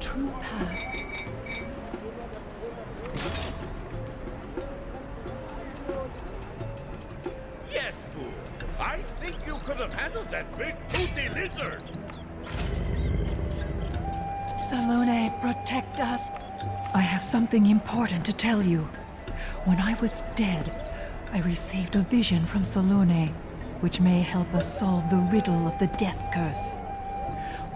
true path. Yes, Boo. I think you could have handled that big toothy lizard. Selûne, protect us. I have something important to tell you. When I was dead, I received a vision from Selûne, which may help us solve the riddle of the death curse.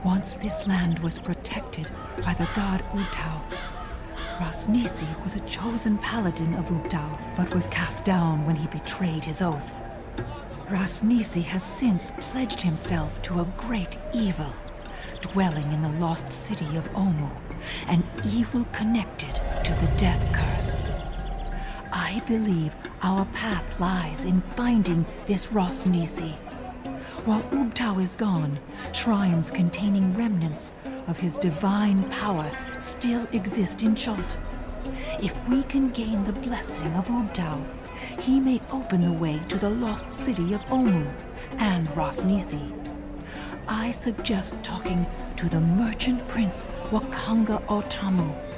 Once this land was protected by the god Ubtao. Rosnisi was a chosen paladin of Ubtao, but was cast down when he betrayed his oaths. Rasnisi has since pledged himself to a great evil, dwelling in the lost city of Omu, an evil connected to the death curse. I believe our path lies in finding this Rosnisi. While Ubtao is gone, shrines containing remnants of his divine power still exist in Chult. If we can gain the blessing of Ubtao, he may open the way to the lost city of Omu and Rosnisi. I suggest talking to the merchant prince Wakanga Otamu.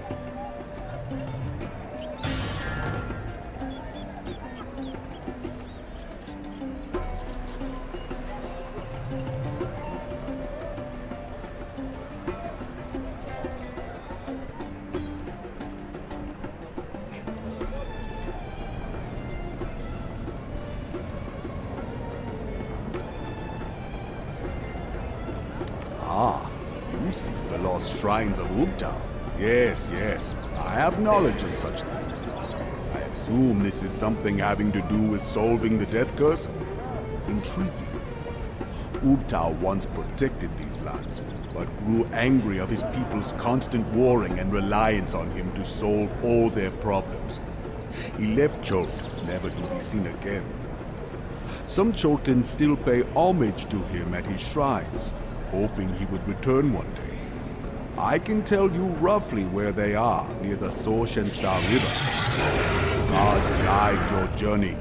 Lost shrines of Ubtao. Yes, yes, I have knowledge of such things. I assume this is something having to do with solving the death curse? Intriguing. Ubtao once protected these lands, but grew angry of his people's constant warring and reliance on him to solve all their problems. He left Chult, never to be seen again. Some Chultans still pay homage to him at his shrines, hoping he would return one day. I can tell you roughly where they are, near the Soshenstar River. God guide your journey.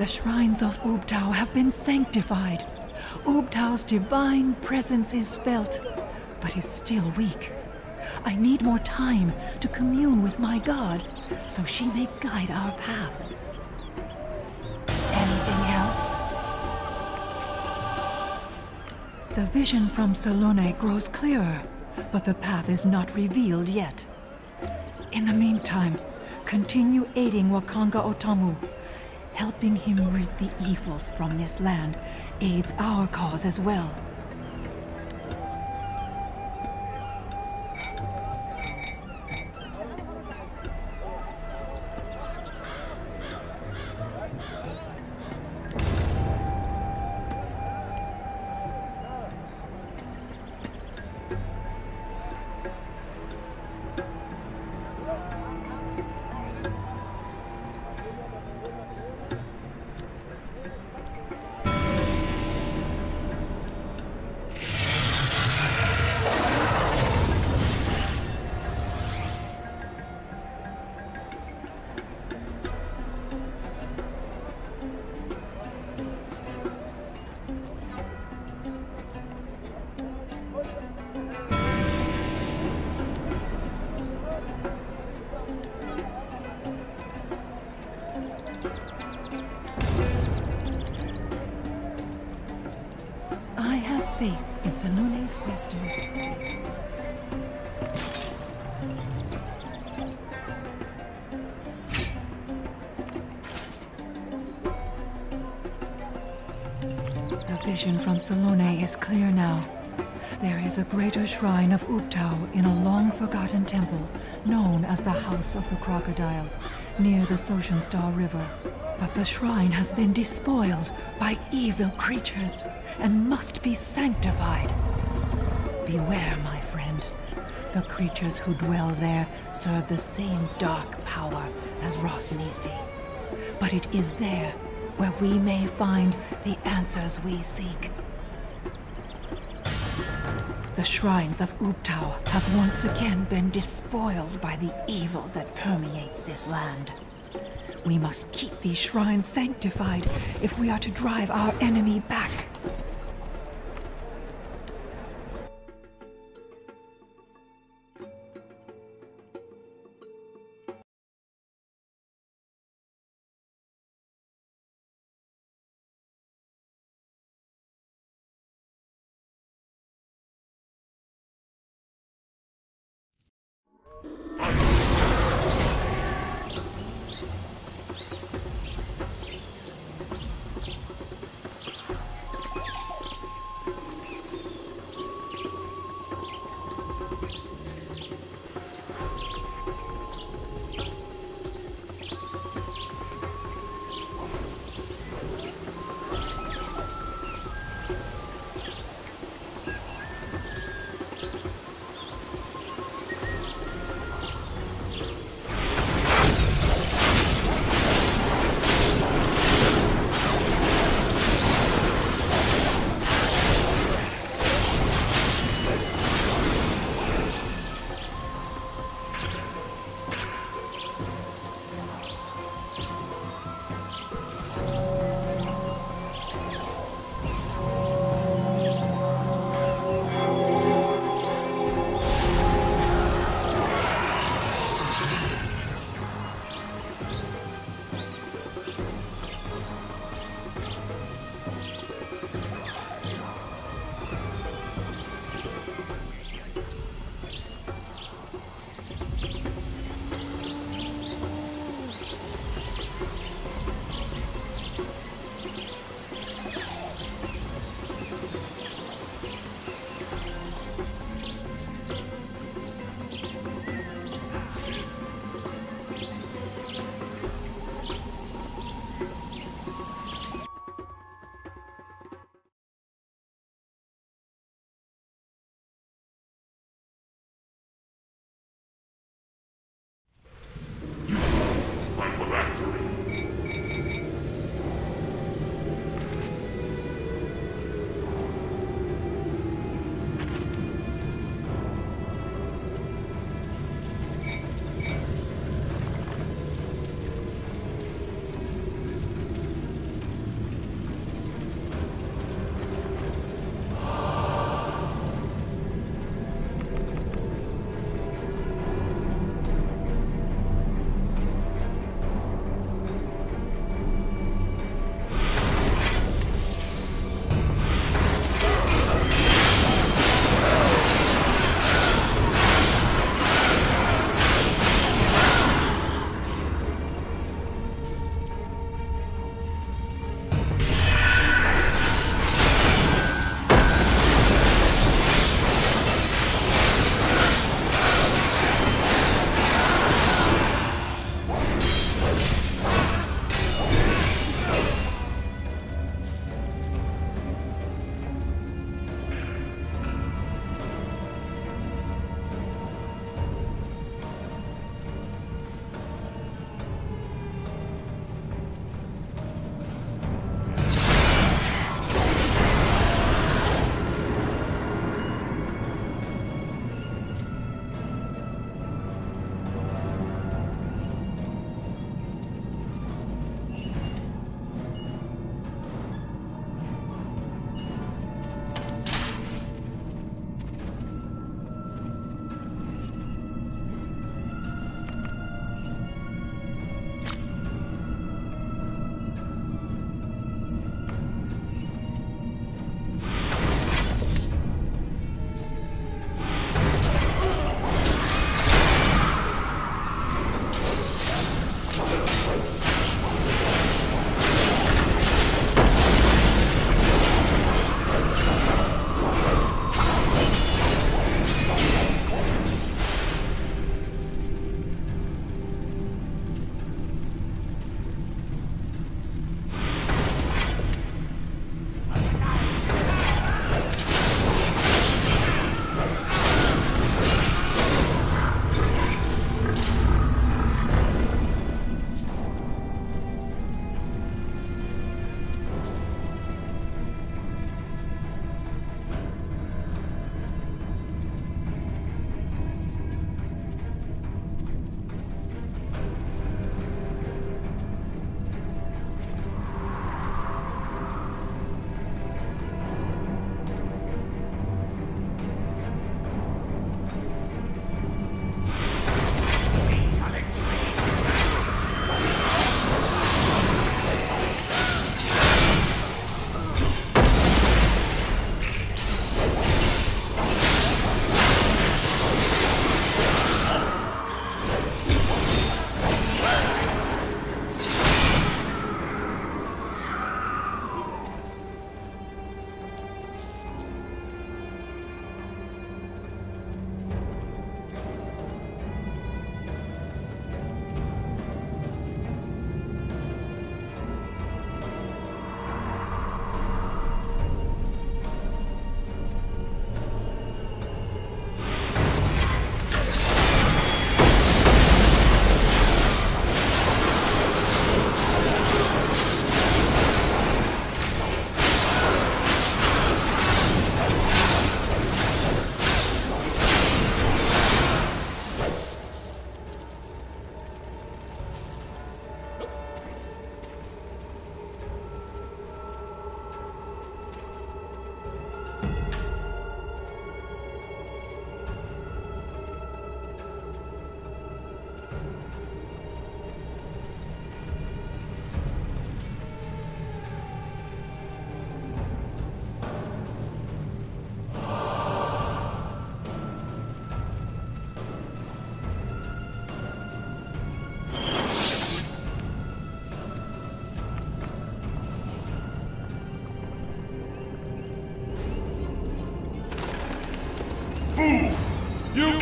The shrines of Ubtao have been sanctified. Ubtao's divine presence is felt, but is still weak. I need more time to commune with my god, so she may guide our path. Anything else? The vision from Selûne grows clearer, but the path is not revealed yet. In the meantime, continue aiding Wakanga Otamu. Helping him rid the evils from this land aids our cause as well. Faith in Selûne's wisdom. The vision from Selûne is clear now. There is a greater shrine of Ubtao in a long forgotten temple known as the House of the Crocodile, near the Star River. But the shrine has been despoiled by evil creatures and must be sanctified. Beware, my friend. The creatures who dwell there serve the same dark power as Ross Nisi. But it is there where we may find the answers we seek. The shrines of Ubtao have once again been despoiled by the evil that permeates this land. We must keep these shrines sanctified if we are to drive our enemy back.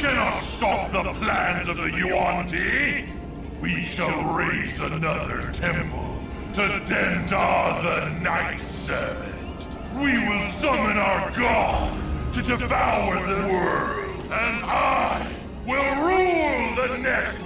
Cannot stop the plans of the Yuan-Ti. We shall raise another temple to Dendar the Night Serpent. We will summon our god to devour the world, and I will rule the next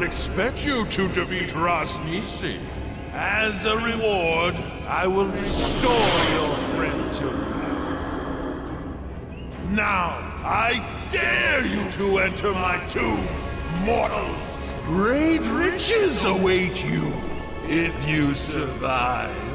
not expect you to defeat Ras Nisi. As a reward, I will restore your friend to life. Now, I dare you to enter my tomb, mortals! Great riches await you if you survive.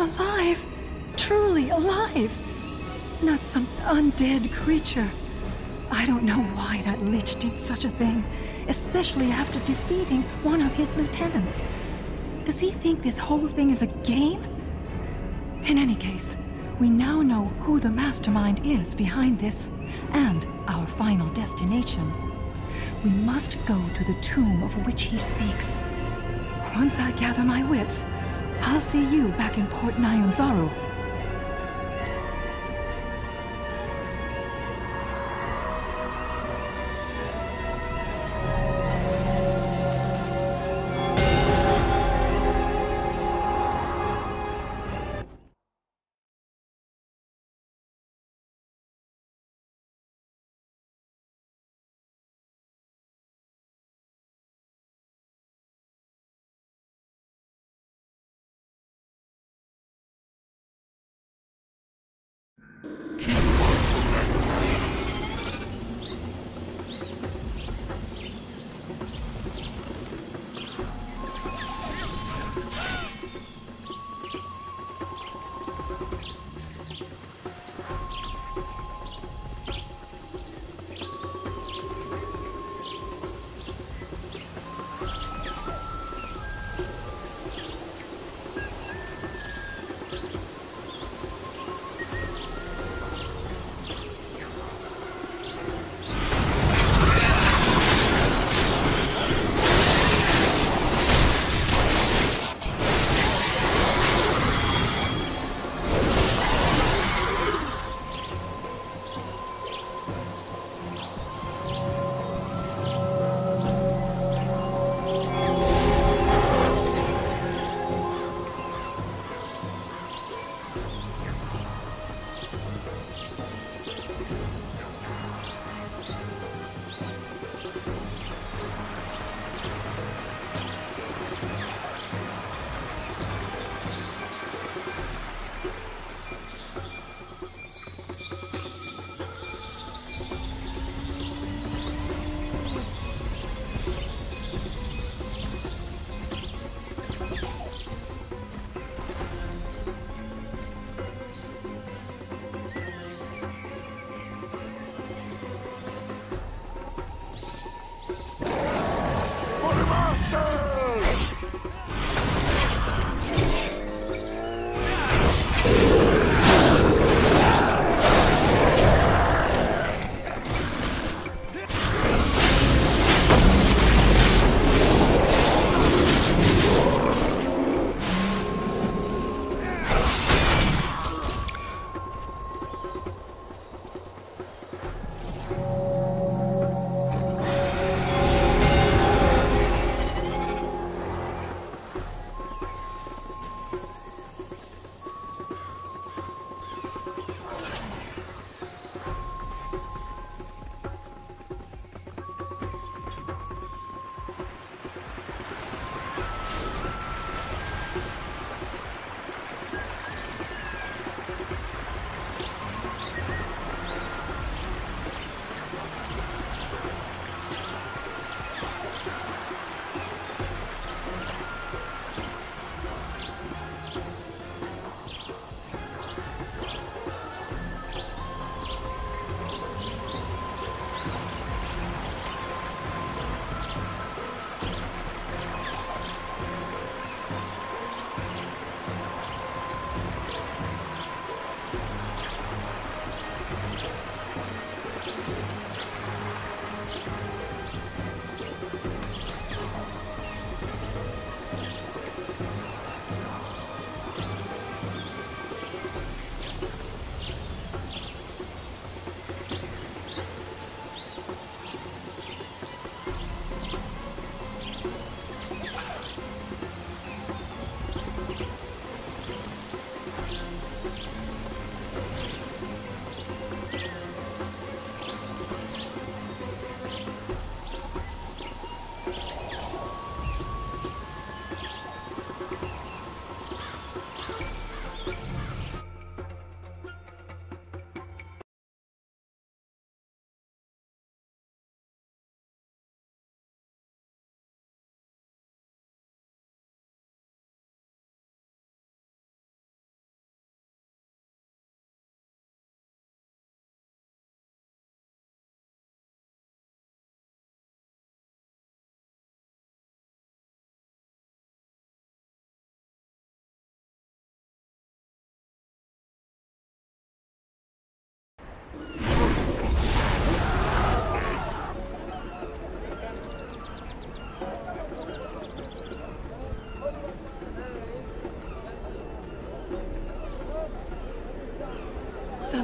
Alive. Truly alive. Not some undead creature. I don't know why that Lich did such a thing, especially after defeating one of his lieutenants. Does he think this whole thing is a game? In any case, we now know who the mastermind is behind this, and our final destination. We must go to the tomb of which he speaks. Once I gather my wits, I'll see you back in Port Nyanzaru.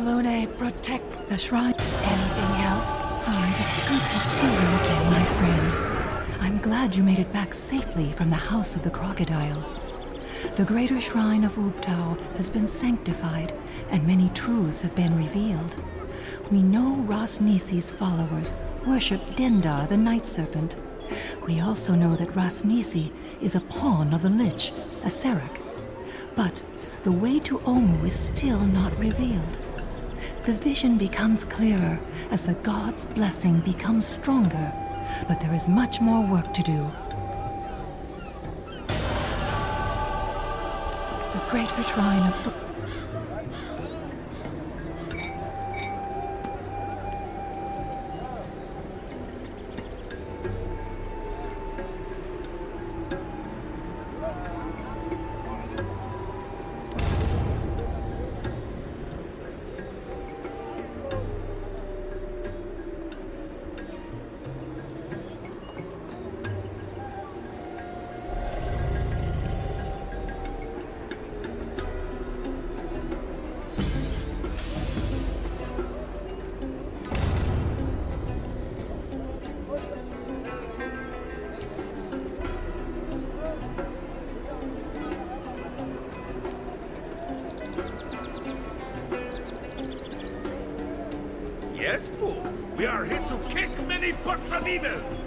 Selûne, protect the shrine. Anything else? Oh, it is good to see you again, my friend. I'm glad you made it back safely from the House of the Crocodile. The greater shrine of Ubtao has been sanctified, and many truths have been revealed. We know Ras Nisi's followers worship Dendar, the Night Serpent. We also know that Ras Nisi is a pawn of the Lich, Acererak. But the way to Omu is still not revealed. The vision becomes clearer as the god's blessing becomes stronger, but there is much more work to do. The greater shrine of Yes, Boo.